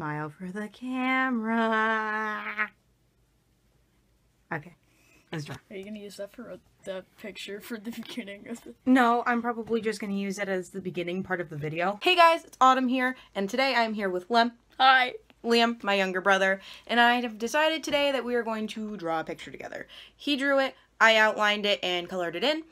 Smile for the camera. Okay, let's draw. Are you gonna use that for the picture for the beginning of the? No, I'm probably just going to use it as the beginning part of the video. Hey guys, it's Autumn here, and today I'm here with Liam. Hi. Liam, my younger brother, and I have decided today that we are going to draw a picture together. He drew it, I outlined it and colored it in,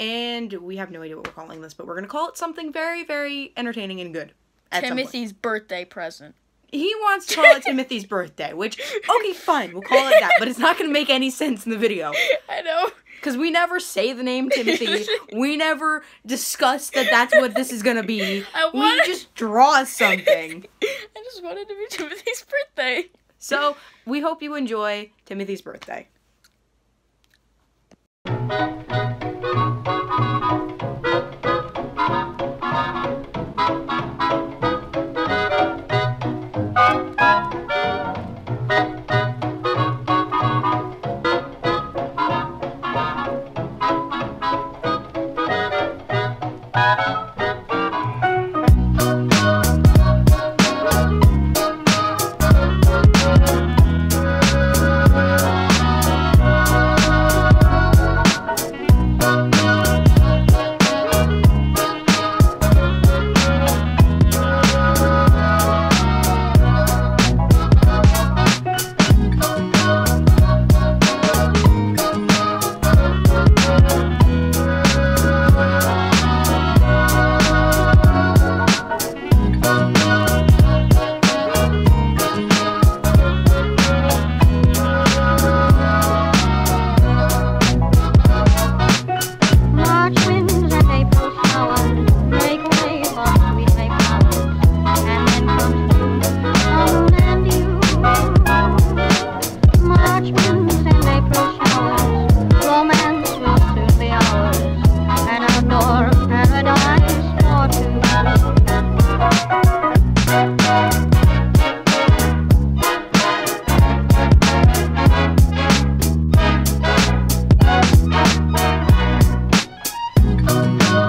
and we have no idea what we're calling this, but we're going to call it something very, very entertaining and good. at. Timothy's birthday present. He wants to call it Timothy's birthday, which, okay, fine, we'll call it that, but it's not going to make any sense in the video. I know. Because we never say the name Timothy. we never discuss that that's what this is going to be. I We just draw something. I just wanted to be Timothy's birthday. So, we hope you enjoy Timothy's birthday. Oh, you.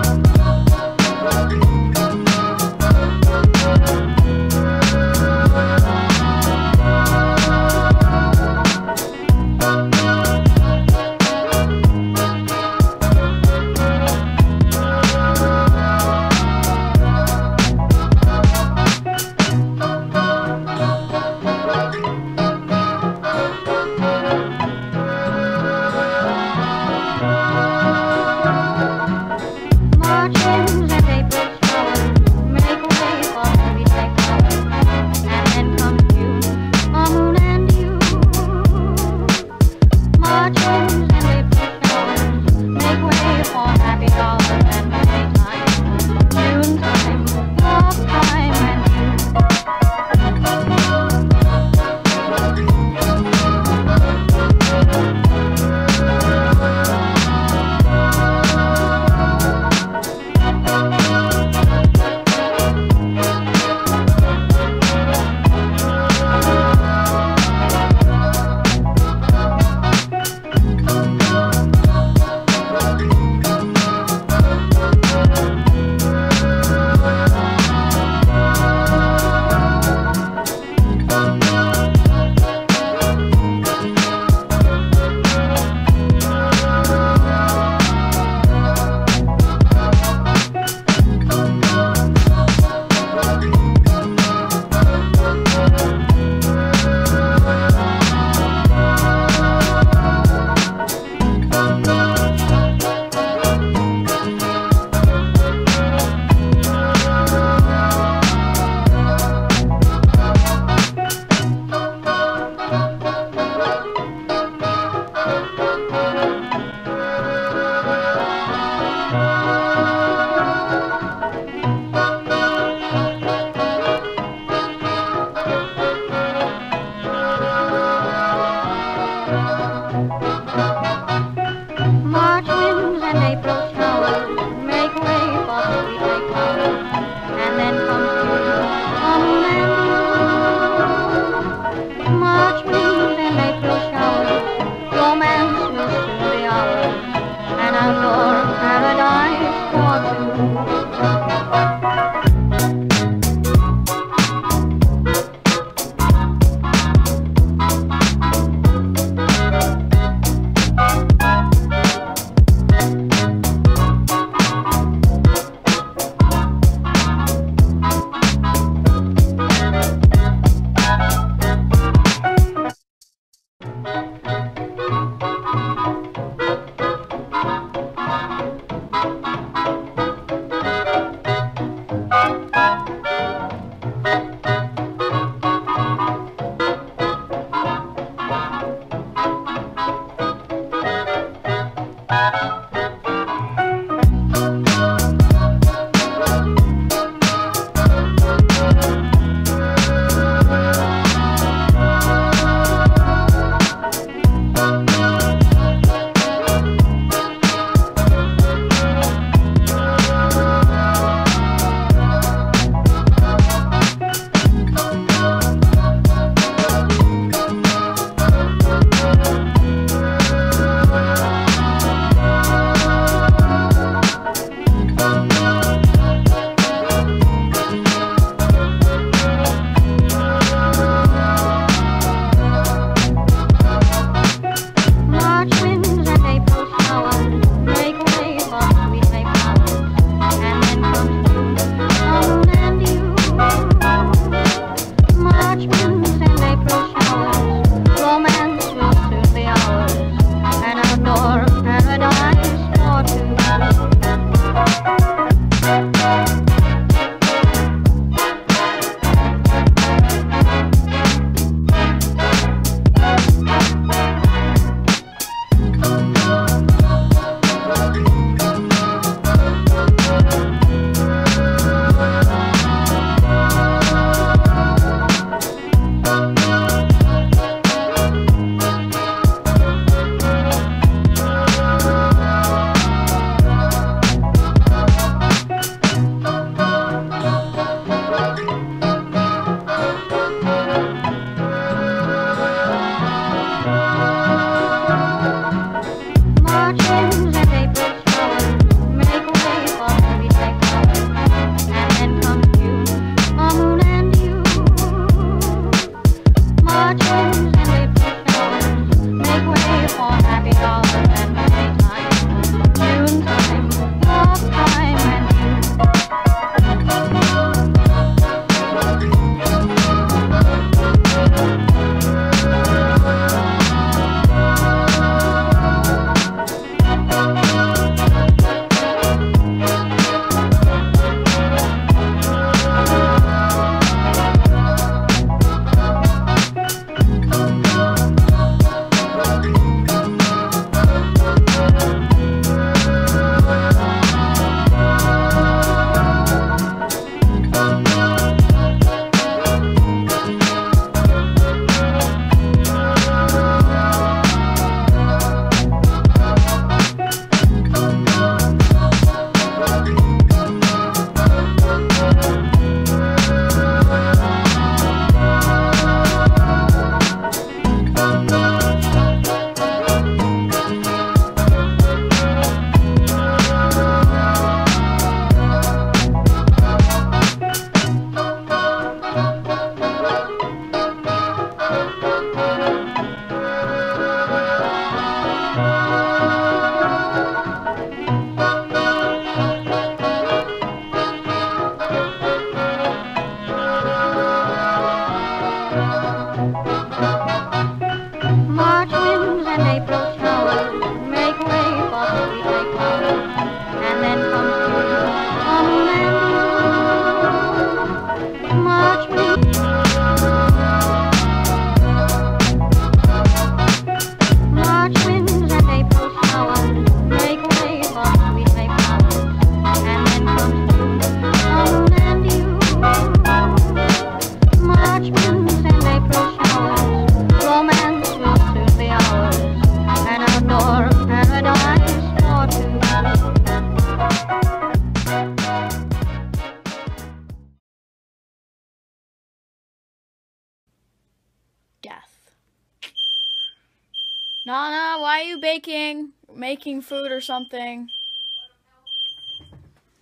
Nana, why are you baking? Making food or something?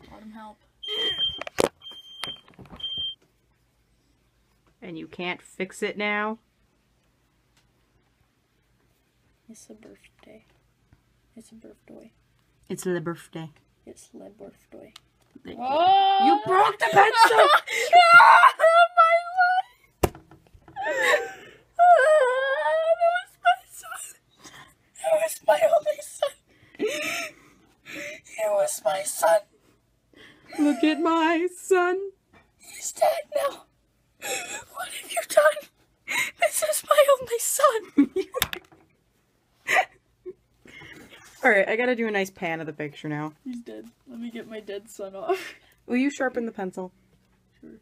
Autumn help. And you can't fix it now? It's a birthday. It's a birthday. It's a birthday. It's a birthday. You broke the pencil! at my son. He's dead now. What have you done? This is my only son. Alright, I gotta do a nice pan of the picture now. He's dead. Let me get my dead son off. Will you sharpen the pencil? Sure.